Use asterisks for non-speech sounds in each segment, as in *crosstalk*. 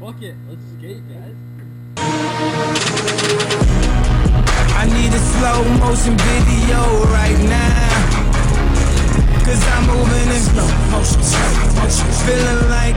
Fuck it, let's skate, guys. I need a slow motion video right now. Cause I'm moving in slow motion, slow motion. Feeling like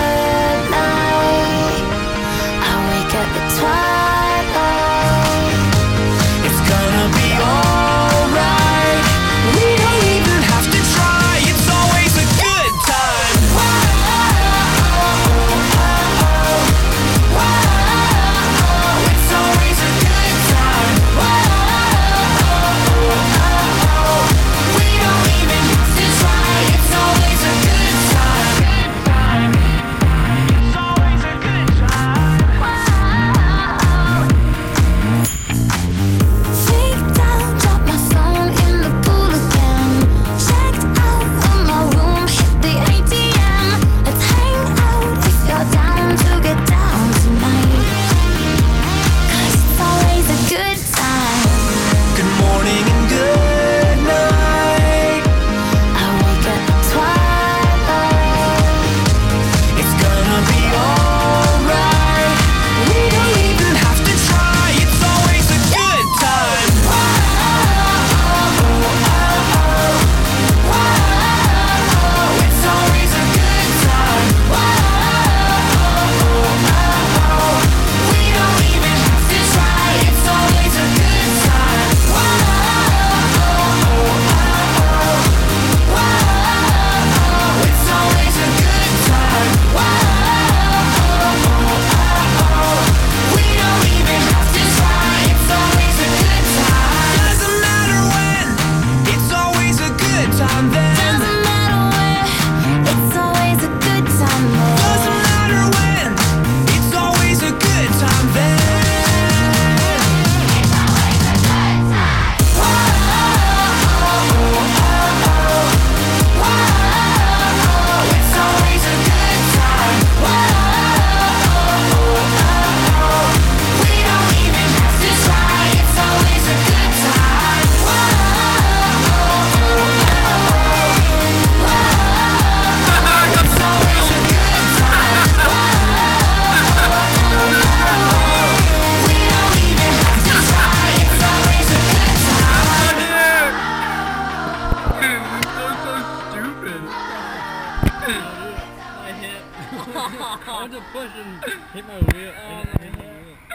I was pushing, hit my wheel, oh hit, my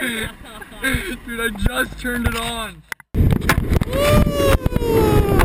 wheel. Oh, *laughs* Dude, I just turned it on.